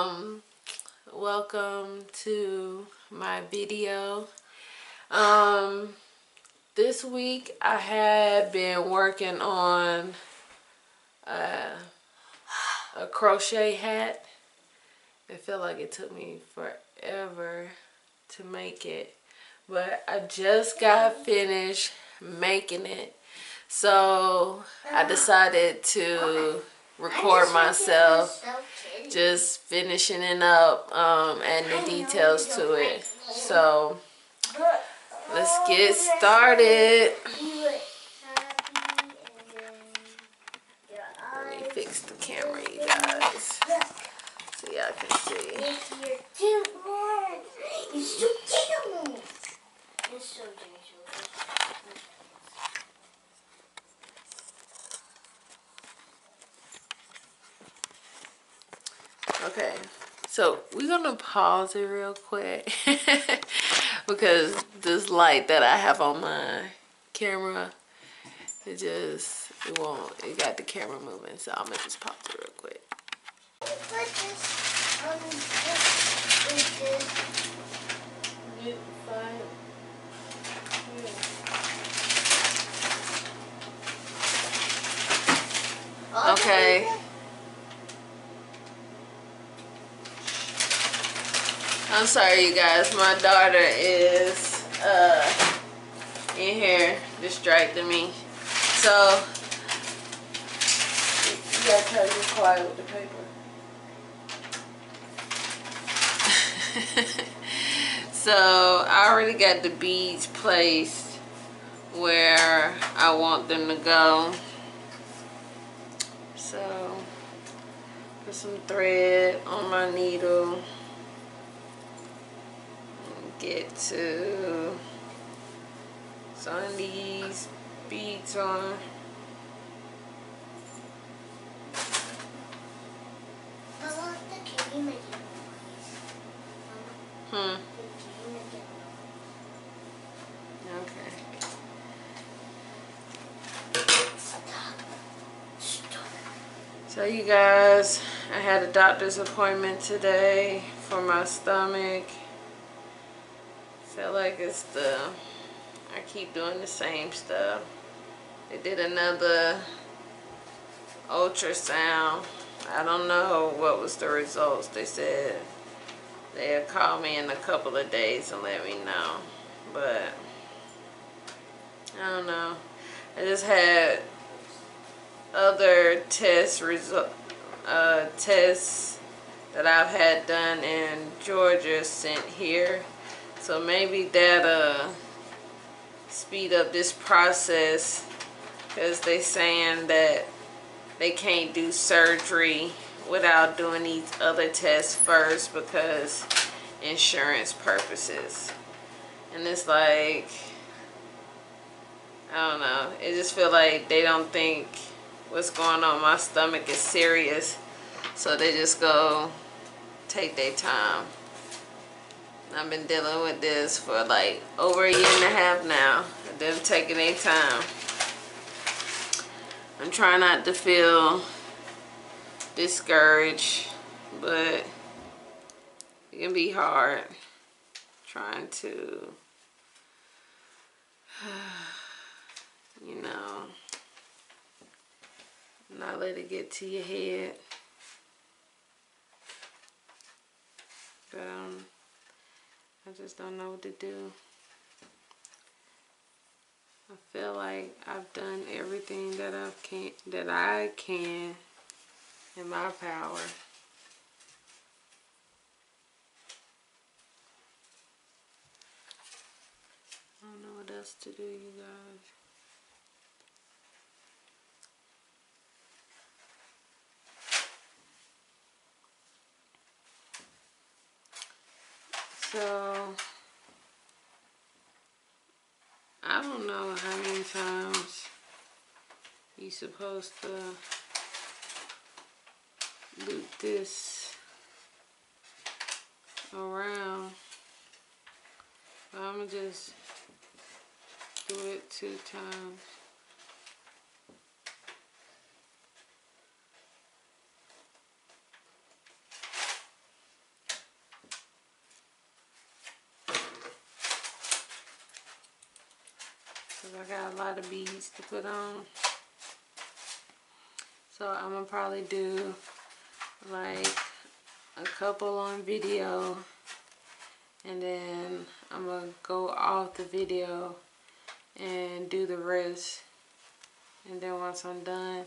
um welcome to my video. Um this week I had been working on uh, a crochet hat. I feel like it took me forever to make it but I just got finished making it. So I decided to record myself just finishing it up um, and the details to it. so let's get started. let me fix the camera you guys. so y'all can see. It's so cute. It's so cute. Okay, so we're gonna pause it real quick because this light that I have on my camera, it just it won't. It got the camera moving, so I'm gonna just pause it real quick. Okay. I'm sorry, you guys. My daughter is uh, in here distracting me. So, you gotta try to be quiet with the paper. so, I already got the beads placed where I want them to go. So, put some thread on my needle get to some of these beads on. Mama, the candy making Hmm. noise. The candy Okay. So you guys, I had a doctor's appointment today for my stomach. Like it's the, I keep doing the same stuff. They did another ultrasound. I don't know what was the results. They said they'll call me in a couple of days and let me know. But I don't know. I just had other test result uh, tests that I've had done in Georgia sent here. So maybe that'll uh, speed up this process because they saying that they can't do surgery without doing these other tests first because insurance purposes. And it's like, I don't know. It just feel like they don't think what's going on my stomach is serious. So they just go take their time. I've been dealing with this for like over a year and a half now. Them taking their time. I'm trying not to feel discouraged, but it can be hard trying to, you know, not let it get to your head. But um, I just don't know what to do. I feel like I've done everything that I can that I can in my power. I don't know what else to do, you guys. So I don't know how many times you're supposed to loop this around. I'm gonna just do it two times. Cause I got a lot of beads to put on. So I'm gonna probably do like a couple on video and then I'm gonna go off the video and do the rest and then once I'm done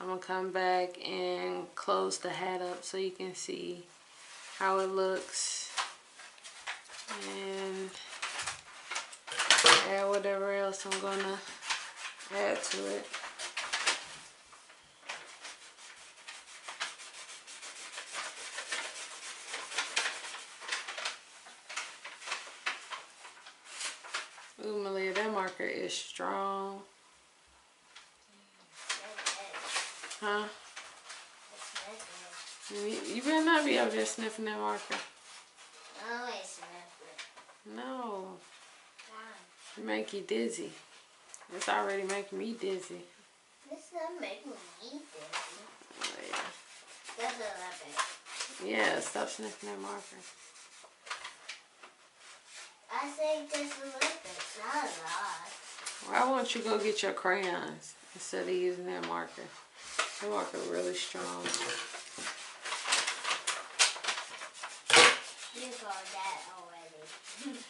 I'm gonna come back and close the hat up so you can see how it looks and add whatever else I'm gonna add to it. Ooh, Malia, that marker is strong. Huh? You better not be up there sniffing that marker. Oh, it's sniffing. No, Why? it make you dizzy. It's already making me dizzy. This not making me dizzy. Oh, yeah. That's a yeah, stop sniffing that marker. I think just a little bit, not a lot. Why won't you go get your crayons instead of using that marker? That marker really strong. You got that already.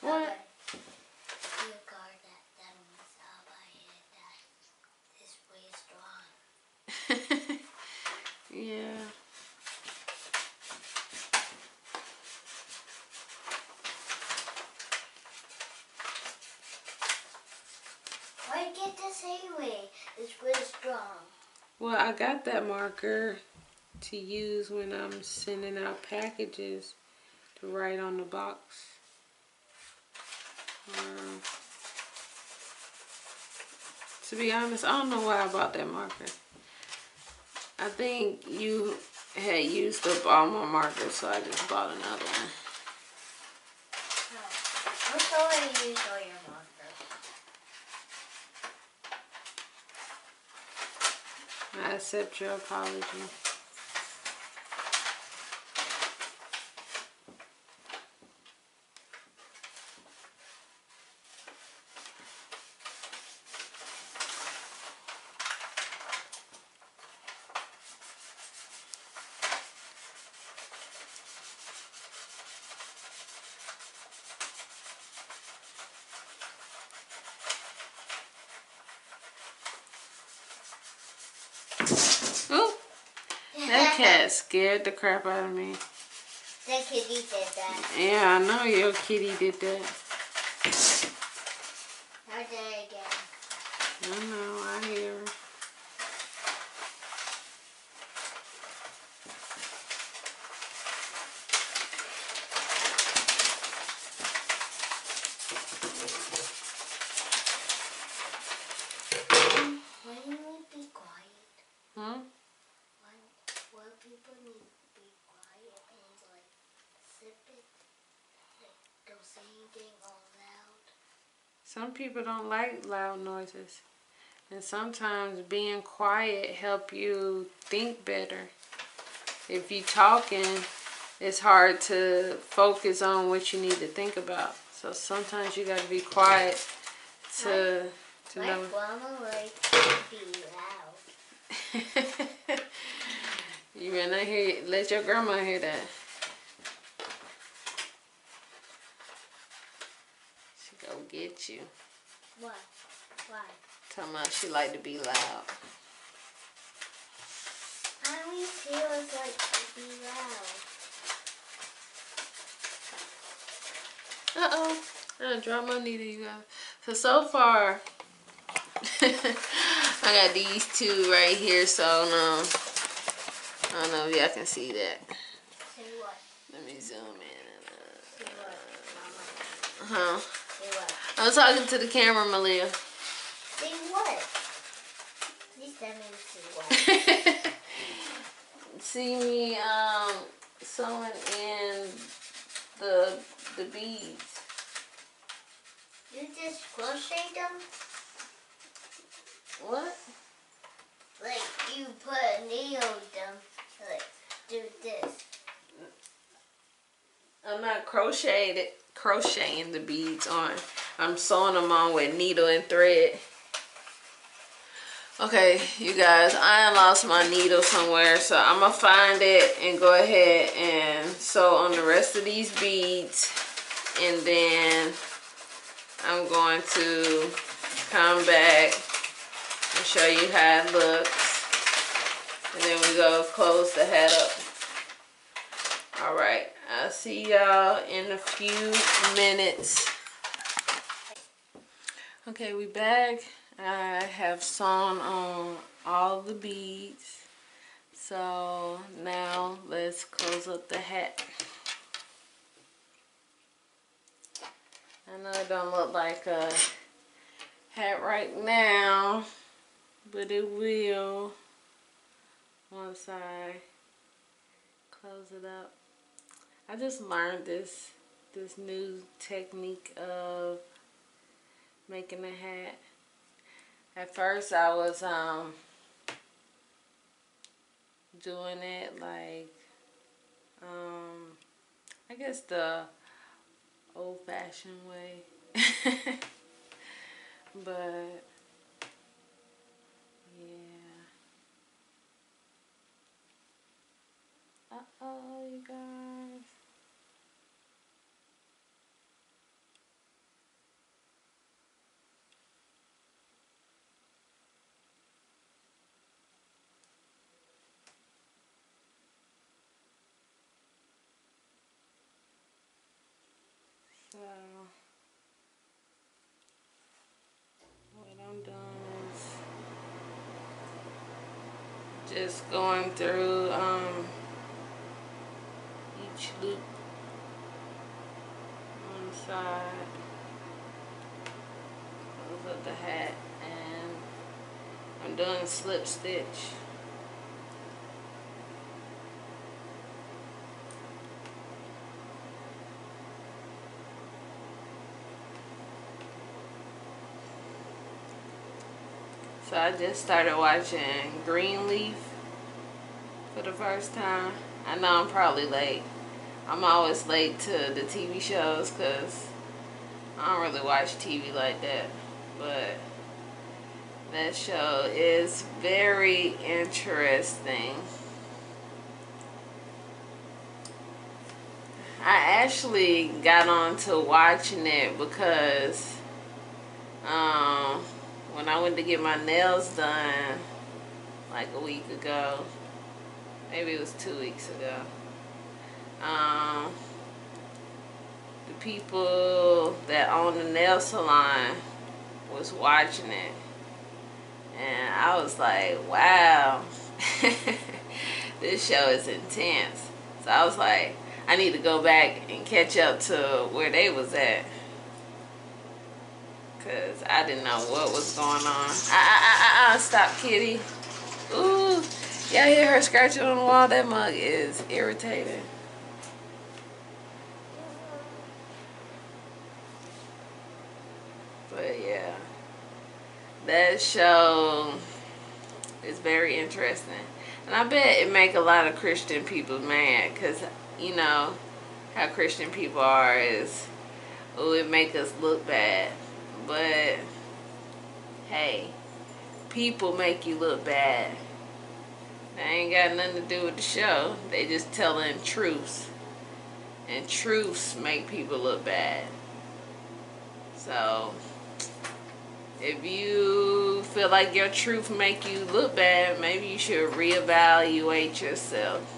What? Okay. You got that. That means all I hear that this way strong. yeah. Why you get this anyway? It's really strong. Well, I got that marker to use when I'm sending out packages to write on the box. Um, to be honest, I don't know why I bought that marker. I think you had used up all my markers, so I just bought another one. All your markers. I accept your apology. Ooh, that cat scared the crap out of me. That kitty did that. Yeah, I know your kitty did that. I did it again. I know, I hear her. Why do we be quiet? Hmm? Why, why people need to be quiet and like sip it? Like don't say anything all loud. Some people don't like loud noises. And sometimes being quiet help you think better. If you talking, it's hard to focus on what you need to think about. So sometimes you got to be quiet to to My know. grandma like to be loud. you better not hear. Let your grandma hear that. She go get you. Why? Why? Talking about she like to be loud. I only feel it's like to be loud. Uh oh. I dropped my needle, you guys. So, so far, I got these two right here, so no. I don't know if y'all can see that. Say what? Let me zoom in. Mama? Huh? I'm talking to the camera, Malia. Say what? Please tell me to what. see me um sewing in the the beads. You just crochet them? What? Like you put a needle them. Like do this. I'm not crocheted crocheting the beads on. I'm sewing them on with needle and thread. Okay, you guys, I lost my needle somewhere, so I'm gonna find it and go ahead and sew on the rest of these beads. And then I'm going to come back and show you how it looks. And then we go close the hat up. All right, I'll see y'all in a few minutes. Okay, we back. I have sewn on all the beads. So now let's close up the hat. I know it don't look like a hat right now, but it will once I close it up. I just learned this this new technique of making a hat at first I was um doing it like um I guess the old fashioned way. But yeah. Uh-oh you guys So what I'm doing is just going through um, each loop on the side of the hat and I'm doing slip stitch. So I just started watching Greenleaf for the first time. I know I'm probably late. I'm always late to the TV shows because I don't really watch TV like that. But that show is very interesting. I actually got on to watching it because um, when I went to get my nails done like a week ago, maybe it was two weeks ago, um, the people that own the nail salon was watching it. And I was like, wow, this show is intense. So I was like, I need to go back and catch up to where they was at because I didn't know what was going on. Ah, ah, ah, ah, stop, kitty. Ooh, y'all hear her scratching on the wall? That mug is irritating. But yeah, that show is very interesting. And I bet it make a lot of Christian people mad because, you know, how Christian people are is, oh, it make us look bad. But hey, people make you look bad. That ain't got nothing to do with the show. They just telling truths. And truths make people look bad. So if you feel like your truth make you look bad, maybe you should reevaluate yourself.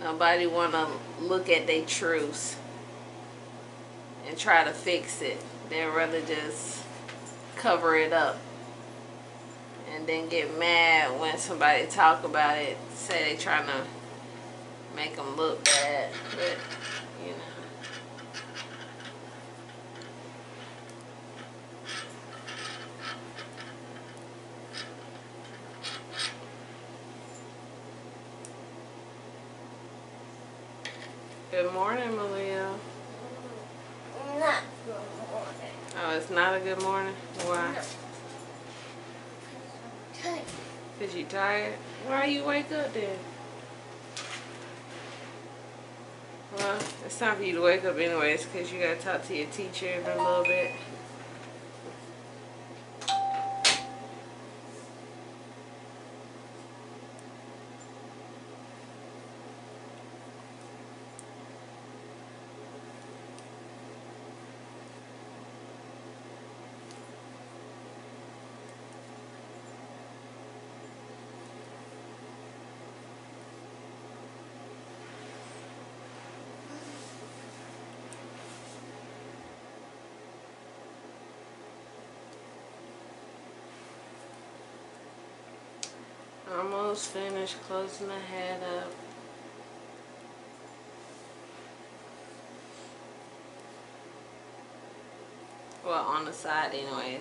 Nobody want to look at their truths try to fix it. They'd rather just cover it up and then get mad when somebody talk about it, say they trying to make them look bad, but you know. Good morning, Malia. Not good morning. Oh, it's not a good morning? Why? Cause you tired? Why you wake up then? Well, it's time for you to wake up anyways, because you gotta talk to your teacher in a little bit. Almost finished closing the head up. Well, on the side anyways.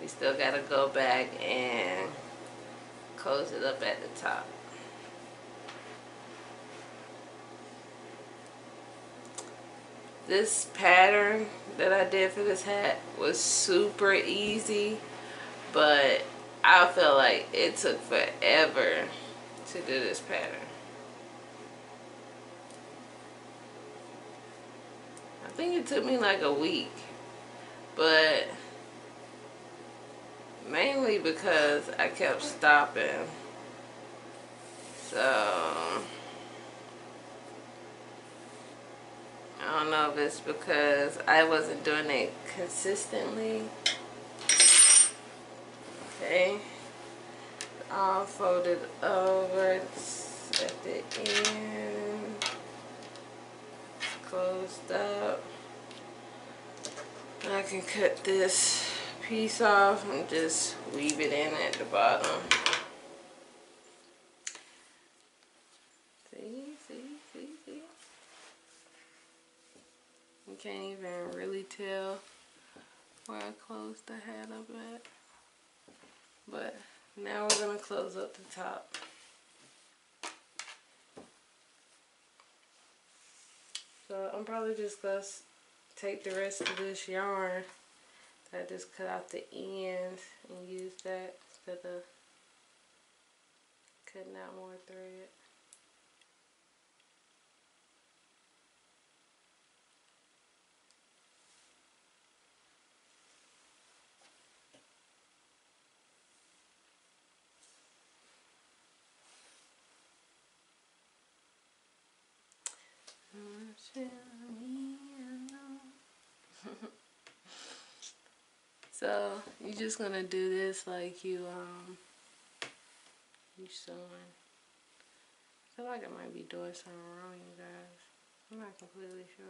We still gotta go back and close it up at the top. This pattern that I did for this hat was super easy, but I feel like it took forever to do this pattern. I think it took me like a week, but mainly because I kept stopping. So, I don't know if it's because I wasn't doing it consistently Okay. All folded over at the end. Closed up. I can cut this piece off and just weave it in at the bottom. See, see, see, see. You can't even really tell where I closed the hat up at. But now we're going to close up the top. So I'm probably just going to take the rest of this yarn that I just cut out the ends and use that instead of cutting out more thread. So you're just gonna do this like you um you sewing. I feel like I might be doing something wrong, you guys. I'm not completely sure.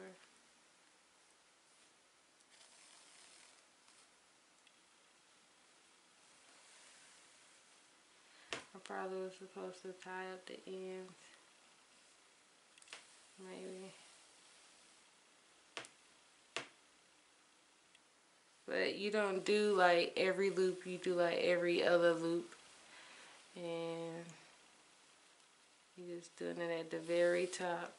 I probably was supposed to tie up the ends maybe. But you don't do like every loop, you do like every other loop. And you're just doing it at the very top.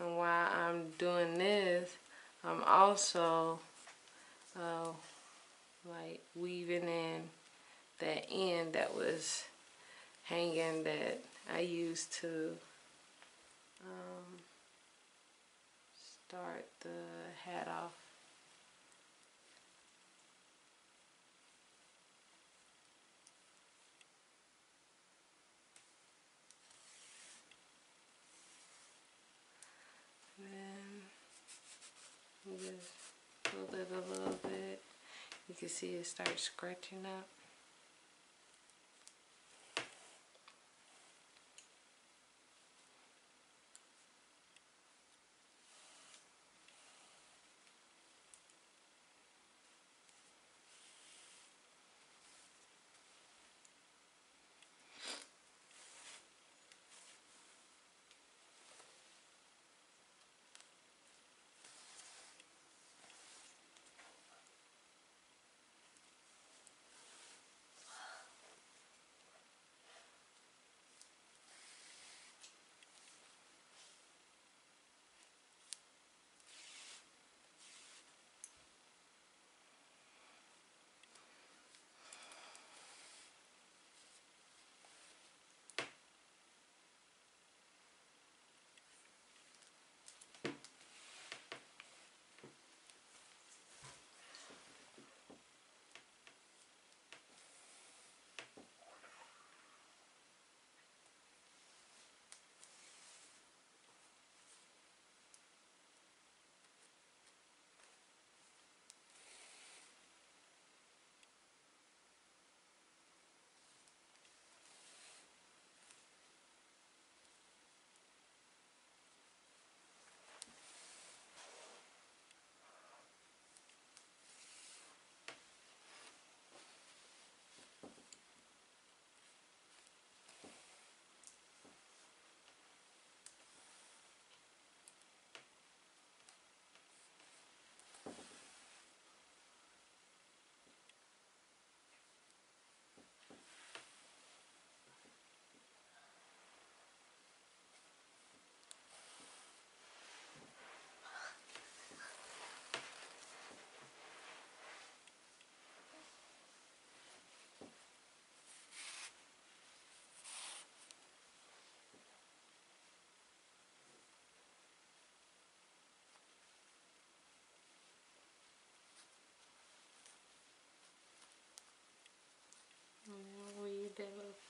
And while I'm doing this, I'm also uh, like weaving in that end that was hanging that I used to um, start the hat off. then just pull it a little bit. You can see it start scratching up.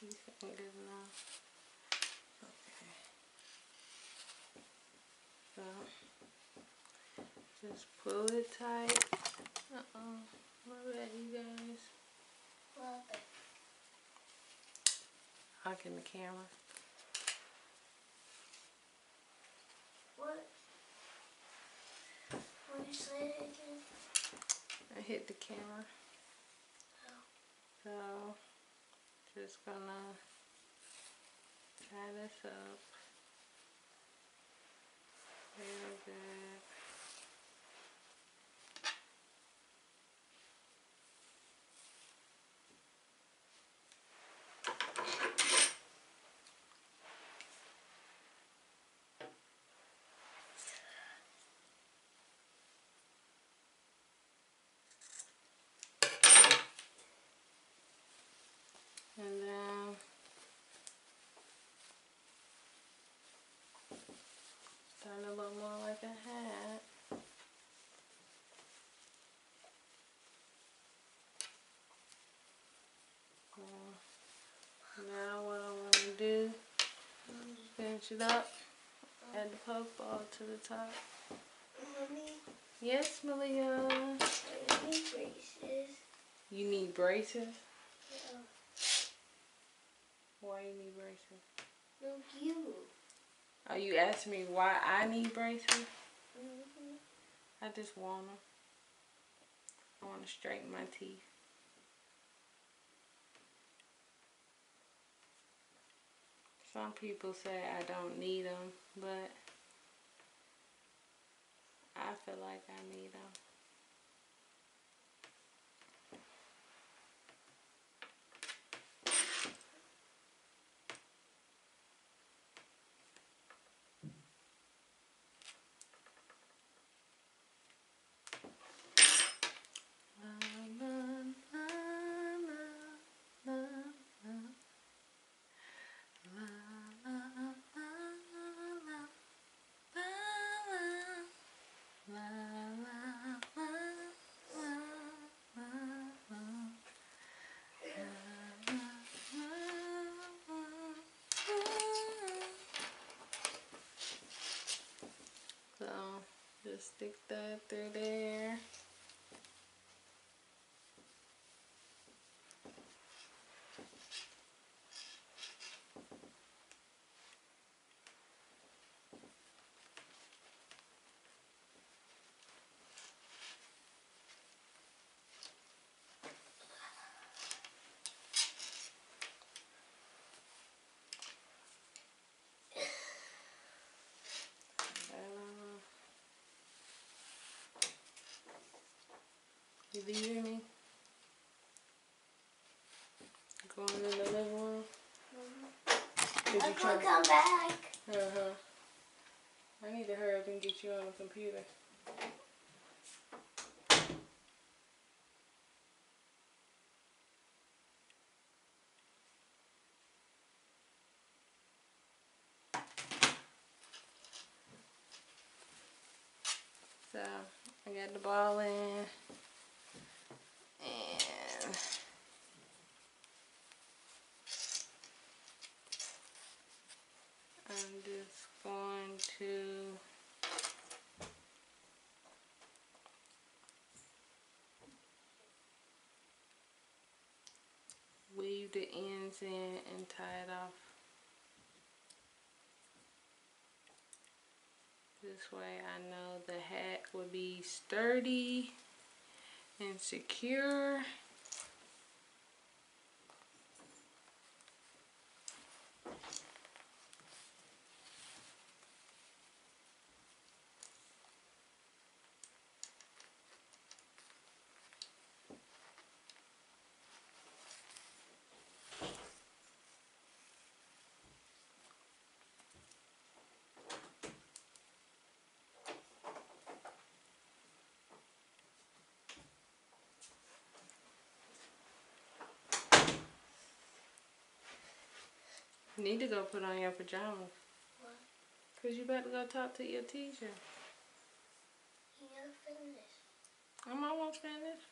You saying good enough? Okay. So just pull it tight. Uh oh. My bad, you guys. Well, the Hocking the camera. what? What you say again? I hit the camera. Oh. So just gonna tie this up. Real good. And then turn a little more like a hat. Now what I want to do, finish it up, add the puff ball to the top. Mommy, Yes, Malia. I need braces. You need braces? Yeah. Why you need braces? No, you. Are you asking me why I need braces? Mm-hmm. I just want them. I want to straighten my teeth. Some people say I don't need them, but I feel like I need them. So just stick that through there. You leaving me? Going in the living room? Did you I'm try? come back. Uh huh. I need to hurry up and get you on the computer. So I got the ball in, and I'm just going to weave in and tie it off. This way I know the hat will be sturdy and secure. You need to go put on your pajamas. What? Cause you better go talk to your teacher. You never finished. I'm almost finished.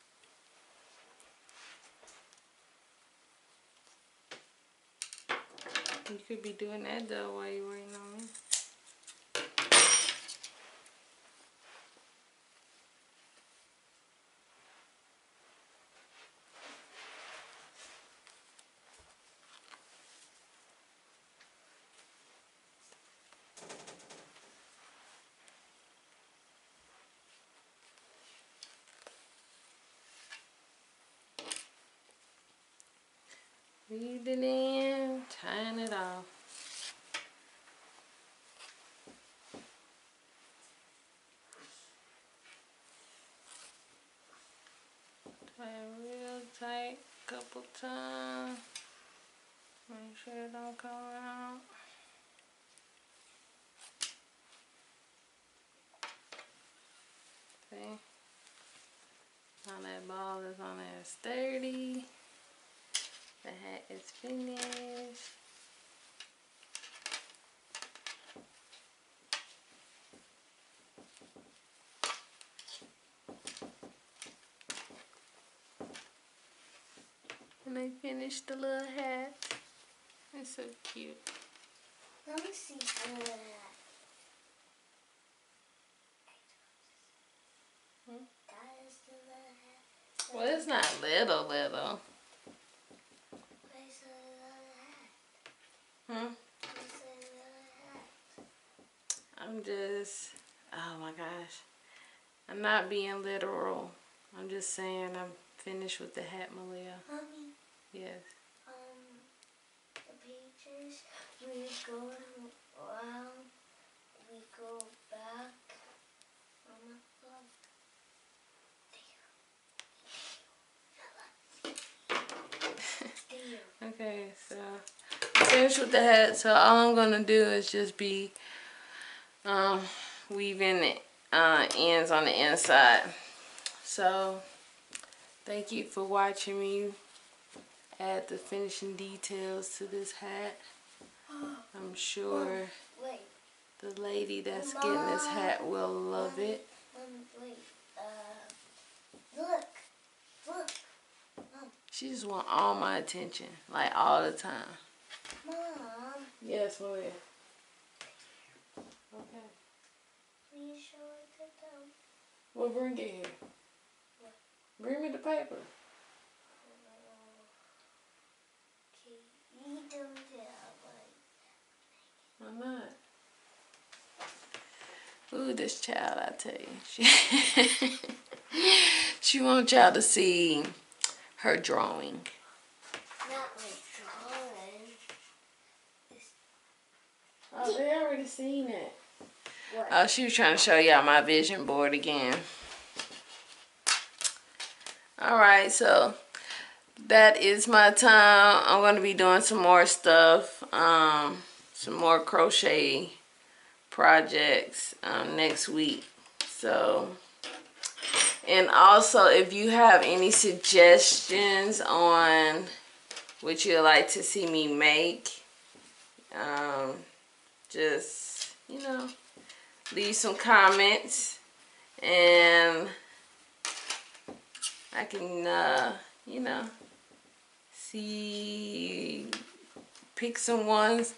You could be doing that though while you're waiting on me. Breathe it in, tying it off. Tie it real tight, couple times. Make sure it don't come out. See? Now that ball is on there sturdy. The hat is finished. And I finished the little hat. It's so cute. Let me see some of that. Hmm? That is the little hat. Well, it's not little, little. Where's the little hat? Hmm? Where's the little hat? I'm just, oh my gosh. I'm not being literal. I'm just saying I'm finished with the hat, Malia. Mommy, Yes. um, the pictures, we go around, we go back. Mama, look. There. There. Okay, so I'm finished with the hat. So all I'm gonna do is just be um, weaving the uh, ends on the inside. So thank you for watching me add the finishing details to this hat. I'm sure the lady that's getting this hat will love it. um, wait, uh, look, look, She just want all my attention, like all the time. Mom, Yes, Maria. Okay. please show it to them. Well, bring it here. Bring me the paper. Okay, you don't tell, but I'm not. Ooh, this child, I tell you. She, she wants y'all to see her drawing. not my drawing. Oh, they already seen it. Oh, she was trying to show y'all my vision board again. Alright, so that is my time. I'm going to be doing some more stuff. Um, some more crochet projects um, next week. So, and also if you have any suggestions on what you'd like to see me make, um, just, you know, leave some comments and I can, uh, you know, see, pick some ones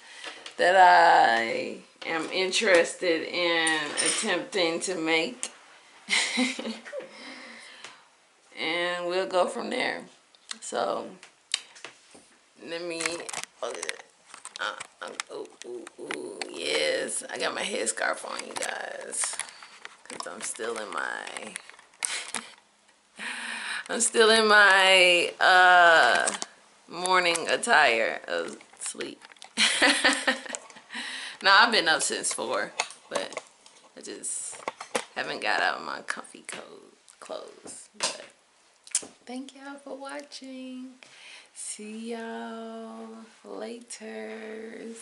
that I am interested in attempting to make. and we'll go from there. So, let me, uh, ooh, ooh, ooh, yes, I got my headscarf on, you guys, cause I'm still in my, I'm still in my uh morning attire of sleep. now, I've been up since four, but I just haven't got out of my comfy clothes. But thank y'all for watching. See y'all later.